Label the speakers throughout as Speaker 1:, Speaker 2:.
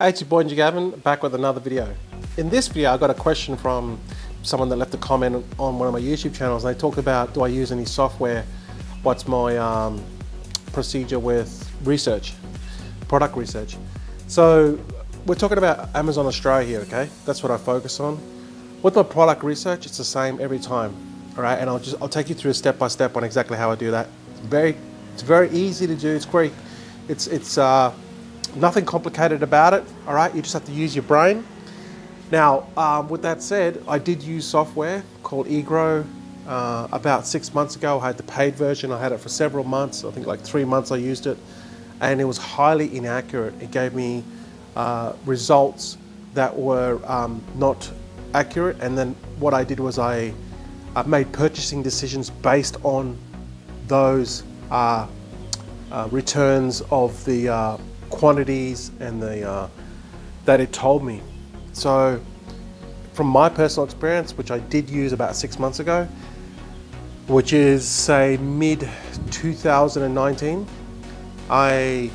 Speaker 1: Hey, it's your boy Gavin, back with another video. In this video, I got a question from someone that left a comment on one of my YouTube channels. They talked about, do I use any software? What's my um, procedure with research, product research? So we're talking about Amazon Australia here, okay? That's what I focus on. With my product research, it's the same every time, all right? And I'll just, I'll take you through a step by step on exactly how I do that. Very, it's very easy to do. It's very, it's, it's, uh, Nothing complicated about it, all right? You just have to use your brain. Now, um, with that said, I did use software called eGrow uh, about six months ago. I had the paid version. I had it for several months. I think like three months I used it. And it was highly inaccurate. It gave me uh, results that were um, not accurate. And then what I did was I, I made purchasing decisions based on those uh, uh returns of the uh, quantities and the uh, that it told me. So from my personal experience, which I did use about six months ago, which is say mid 2019, I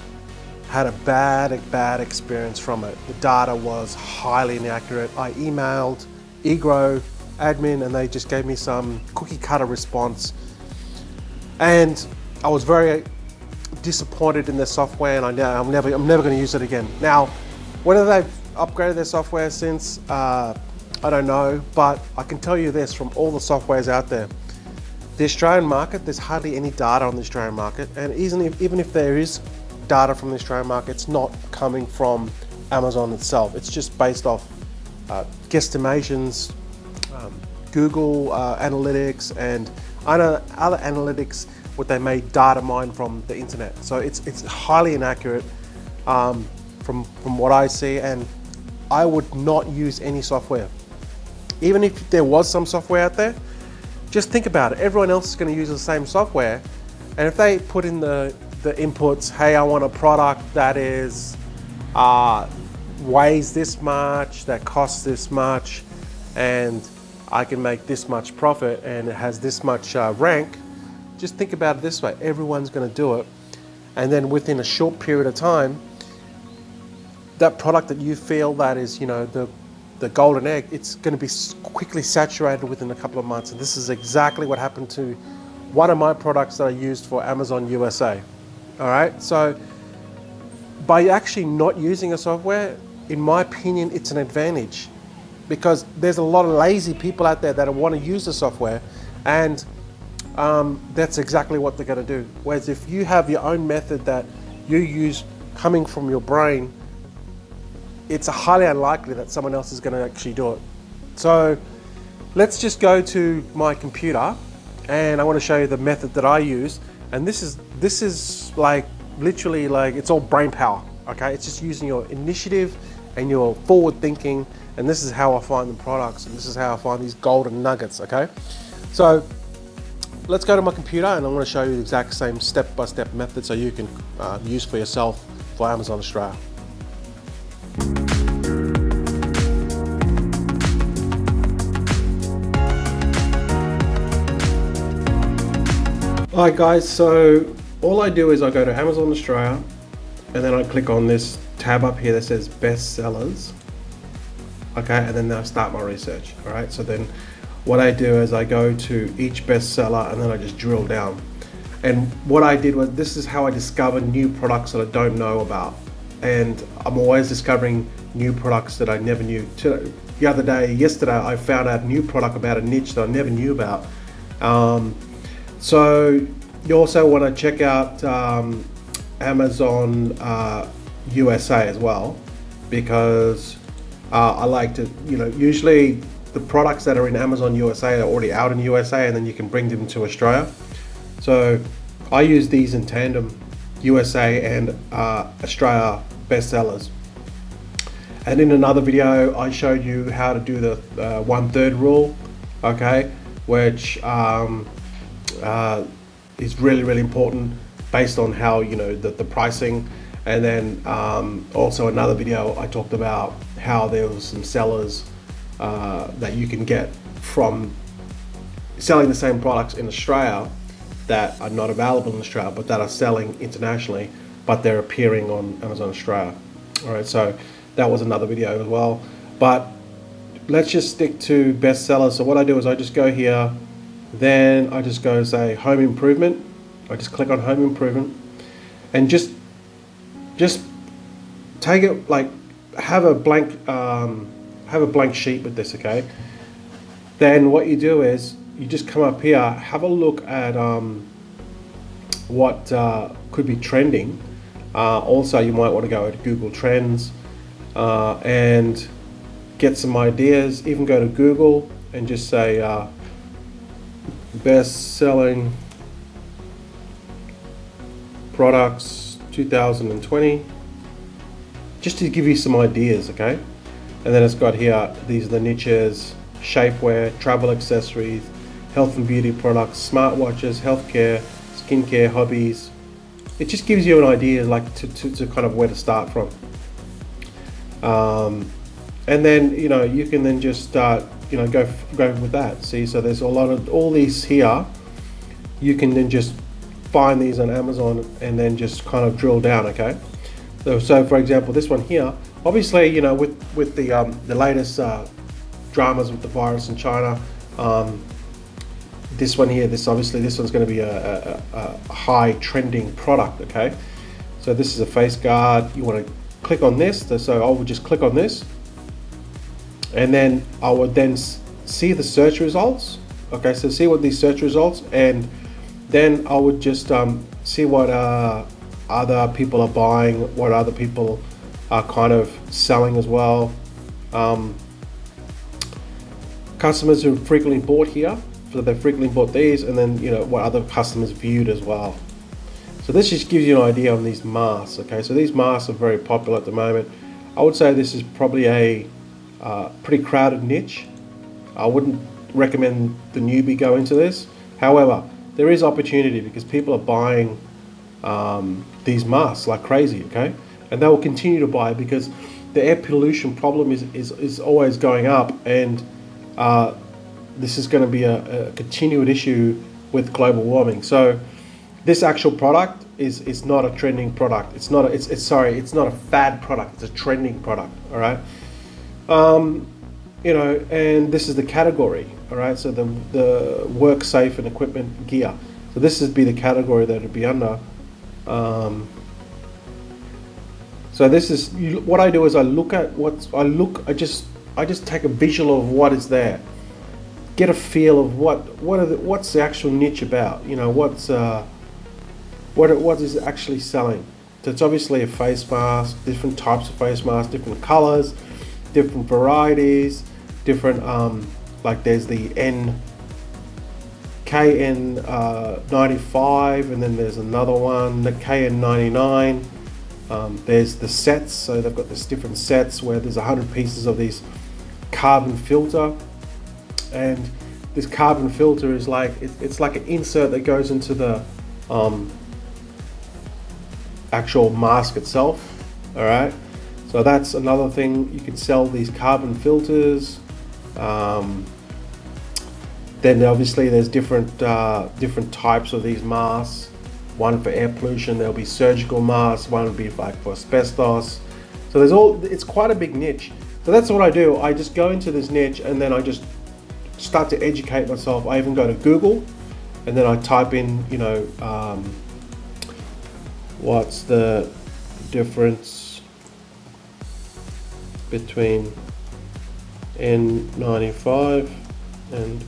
Speaker 1: had a bad, bad experience from it. The data was highly inaccurate. I emailed eGrow admin and they just gave me some cookie cutter response. And I was very disappointed in their software and I know I'm never, I'm never going to use it again. Now, whether they've upgraded their software since, uh, I don't know, but I can tell you this from all the softwares out there. The Australian market, there's hardly any data on the Australian market, and even if, even if there is data from the Australian market, it's not coming from Amazon itself. It's just based off uh, guesstimations, um, Google uh, Analytics, and other analytics what they may data mine from the internet. So it's, it's highly inaccurate um, from, from what I see and I would not use any software. Even if there was some software out there, just think about it. Everyone else is going to use the same software and if they put in the, the inputs, hey, I want a product that is uh, weighs this much, that costs this much, and I can make this much profit and it has this much uh, rank, just think about it this way everyone's going to do it. And then within a short period of time, that product that you feel that is, you know, the, the golden egg, it's going to be quickly saturated within a couple of months. And this is exactly what happened to one of my products that I used for Amazon USA. All right. So by actually not using a software, in my opinion, it's an advantage because there's a lot of lazy people out there that want to use the software and um, that's exactly what they're going to do. Whereas if you have your own method that you use coming from your brain, it's highly unlikely that someone else is going to actually do it. So let's just go to my computer and I want to show you the method that I use. And this is this is like literally like it's all brain power. Okay, it's just using your initiative and your forward thinking. And this is how I find the products, and this is how I find these golden nuggets. Okay, so let's go to my computer and I'm going to show you the exact same step-by-step -step method so you can uh, use for yourself for Amazon Australia. Alright guys, so all I do is I go to Amazon Australia and then I click on this tab up here that says best sellers okay and then I start my research alright so then what I do is I go to each bestseller and then I just drill down. And what I did was this is how I discover new products that I don't know about. And I'm always discovering new products that I never knew. The other day, yesterday, I found out a new product about a niche that I never knew about. Um, so you also want to check out um, Amazon uh, USA as well because uh, I like to, you know, usually the products that are in Amazon USA are already out in USA and then you can bring them to Australia. So I use these in tandem, USA and uh, Australia bestsellers. And in another video, I showed you how to do the uh, one third rule, okay, which um, uh, is really, really important based on how, you know, the, the pricing. And then um, also another video, I talked about how there was some sellers uh, that you can get from selling the same products in Australia that are not available in Australia but that are selling internationally but they're appearing on Amazon Australia. All right, so that was another video as well. But let's just stick to bestsellers. So what I do is I just go here, then I just go say home improvement. I just click on home improvement and just just take it like have a blank um, have a blank sheet with this okay? Then what you do is you just come up here have a look at um, what uh, could be trending. Uh, also you might want to go to Google Trends uh, and get some ideas. Even go to Google and just say uh, best selling products 2020 just to give you some ideas okay and then it's got here these are the niches shapewear travel accessories health and beauty products smartwatches healthcare skincare hobbies. It just gives you an idea like to, to, to kind of where to start from. Um, and then you know you can then just start you know go go with that. See so there's a lot of all these here you can then just find these on Amazon and then just kind of drill down, okay? So, so for example, this one here, obviously, you know, with, with the, um, the latest uh, dramas with the virus in China, um, this one here, this obviously, this one's going to be a, a, a high trending product, okay? So this is a face guard. You want to click on this. So I would just click on this and then I would then see the search results. Okay, so see what these search results and then I would just um, see what uh, other people are buying, what other people are kind of selling as well. Um, customers who frequently bought here, so they frequently bought these, and then you know what other customers viewed as well. So this just gives you an idea on these masks. Okay, so these masks are very popular at the moment. I would say this is probably a uh, pretty crowded niche. I wouldn't recommend the newbie go into this. However, there is opportunity because people are buying um, these masks like crazy, okay? And they will continue to buy because the air pollution problem is, is, is always going up and uh, this is going to be a, a continued issue with global warming. So this actual product is, is not a trending product. It's not a, it's, it's sorry, it's not a fad product. It's a trending product, all right? Um, you know, and this is the category, all right. So the the work safe and equipment gear. So this would be the category that would be under. Um, so this is what I do is I look at what I look. I just I just take a visual of what is there, get a feel of what what are the, what's the actual niche about. You know what's uh, what what is actually selling. So it's obviously a face mask, different types of face masks, different colors, different varieties different um, like there's the N KN uh, 95 and then there's another one the KN 99 um, there's the sets so they've got this different sets where there's 100 pieces of these carbon filter. And this carbon filter is like it, it's like an insert that goes into the um, actual mask itself all right? So that's another thing. You can sell these carbon filters. Um, then obviously there's different uh, different types of these masks. One for air pollution, there'll be surgical masks. One would be like for asbestos. So there's all. It's quite a big niche. So that's what I do. I just go into this niche and then I just start to educate myself. I even go to Google and then I type in, you know, um, what's the difference between N95 and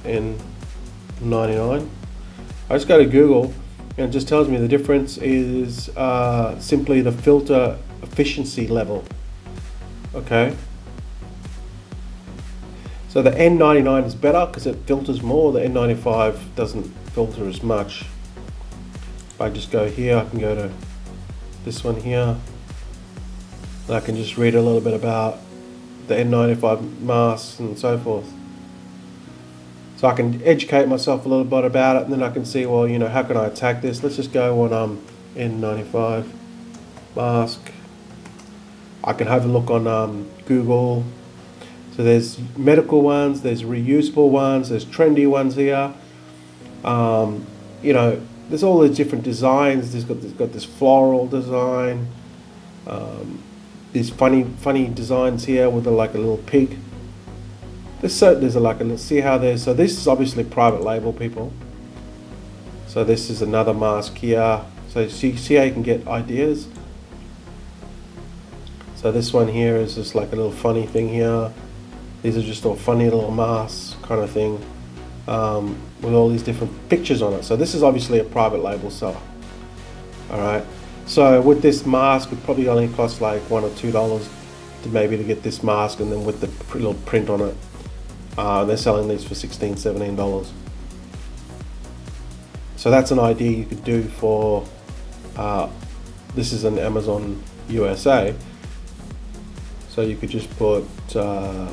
Speaker 1: N99. I just go to Google and just tells me the difference is uh, simply the filter efficiency level. Okay. So the N99 is better because it filters more. The N95 doesn't filter as much. If I just go here, I can go to this one here. and I can just read a little bit about the N95 masks and so forth. So I can educate myself a little bit about it and then I can see, well, you know, how can I attack this? Let's just go on um, N95 mask. I can have a look on um, Google. So there's medical ones, there's reusable ones, there's trendy ones here. Um, you know, there's all the different designs. There's got, there's got this floral design. Um, these funny funny designs here with a, like a little pig. There's so there's a, like and let's see how there's so this is obviously private label people. So this is another mask here. So see, see how you can get ideas. So this one here is just like a little funny thing here. These are just all funny little masks kind of thing um, with all these different pictures on it. So this is obviously a private label seller. All right. So with this mask, it probably only costs like one or two dollars to maybe to get this mask, and then with the little print on it, uh, they're selling these for $16, $17. So that's an idea you could do for. Uh, this is an Amazon USA. So you could just put uh,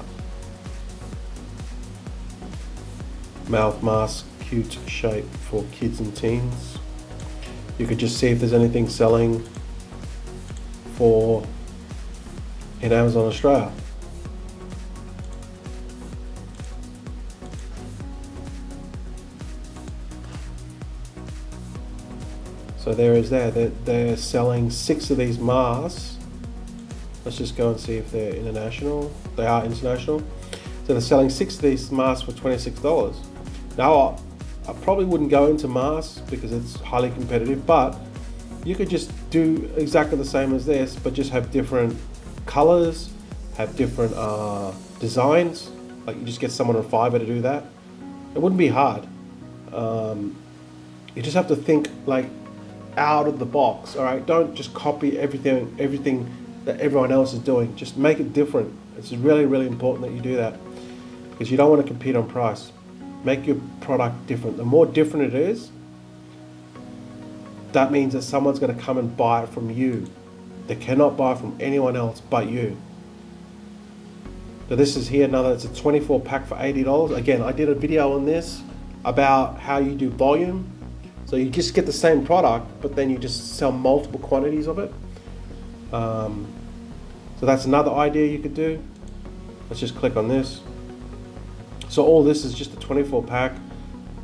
Speaker 1: mouth mask, cute shape for kids and teens. You could just see if there's anything selling for in Amazon Australia. So there is there. They're, they're selling six of these masks. Let's just go and see if they're international. They are international. So they're selling six of these masks for $26. Now, I probably wouldn't go into masks because it's highly competitive, but you could just do exactly the same as this, but just have different colors, have different uh, designs. Like you just get someone on Fiverr to do that. It wouldn't be hard. Um, you just have to think like out of the box. All right, don't just copy everything everything that everyone else is doing. Just make it different. It's really really important that you do that because you don't want to compete on price. Make your product different. The more different it is, that means that someone's going to come and buy it from you. They cannot buy from anyone else but you. So this is here another, it's a 24 pack for $80. Again, I did a video on this about how you do volume. So you just get the same product, but then you just sell multiple quantities of it. Um, so that's another idea you could do. Let's just click on this. So all this is just a 24 pack.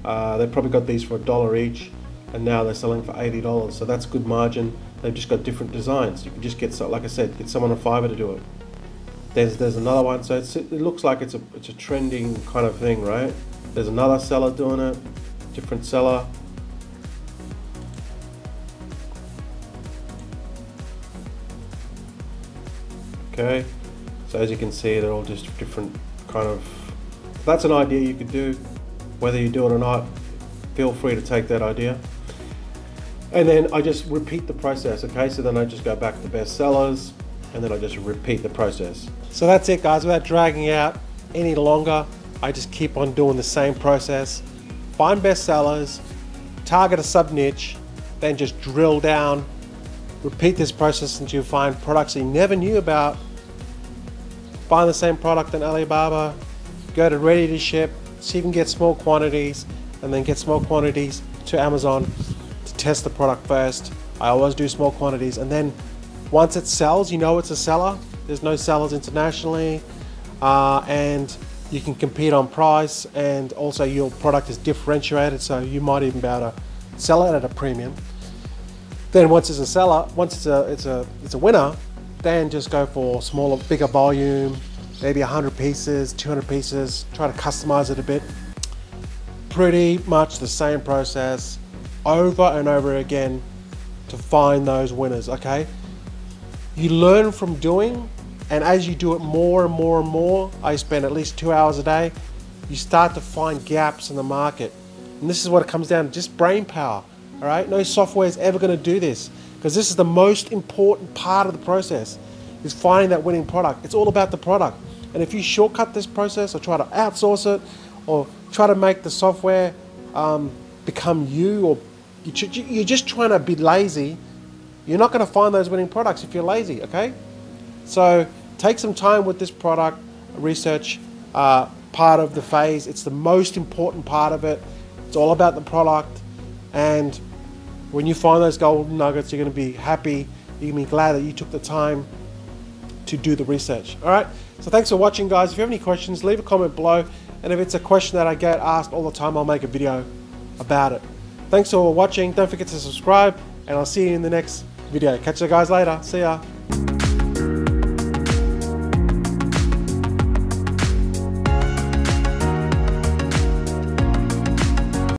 Speaker 1: Uh, they probably got these for a dollar each and now they're selling for $80. So that's good margin. They've just got different designs. You can just get, like I said, get someone on Fiverr to do it. There's, there's another one. So it looks like it's a, it's a trending kind of thing, right? There's another seller doing it, different seller. Okay, so as you can see, they're all just different kind of that's an idea you could do. Whether you do it or not, feel free to take that idea. And then I just repeat the process, okay? So then I just go back to best sellers and then I just repeat the process. So that's it guys, without dragging out any longer, I just keep on doing the same process. Find best sellers, target a sub niche, then just drill down, repeat this process until you find products you never knew about. Find the same product in Alibaba, go to ready to ship, if you can get small quantities, and then get small quantities to Amazon to test the product first. I always do small quantities, and then once it sells, you know it's a seller. There's no sellers internationally, uh, and you can compete on price, and also your product is differentiated, so you might even be able to sell it at a premium. Then once it's a seller, once it's a it's a it's a winner, then just go for smaller, bigger volume, maybe 100 pieces, 200 pieces, try to customize it a bit. Pretty much the same process over and over again to find those winners, okay? You learn from doing, and as you do it more and more and more, I spend at least two hours a day, you start to find gaps in the market. And this is what it comes down to just brain power, all right? No software is ever gonna do this because this is the most important part of the process is finding that winning product. It's all about the product. And if you shortcut this process or try to outsource it or try to make the software um, become you or you're just trying to be lazy, you're not going to find those winning products if you're lazy, okay? So take some time with this product research uh, part of the phase. It's the most important part of it. It's all about the product. And when you find those golden nuggets, you're going to be happy. You're going to be glad that you took the time to do the research. All right. So thanks for watching, guys. If you have any questions, leave a comment below. And if it's a question that I get asked all the time, I'll make a video about it. Thanks for watching. Don't forget to subscribe, and I'll see you in the next video. Catch you guys later. See ya.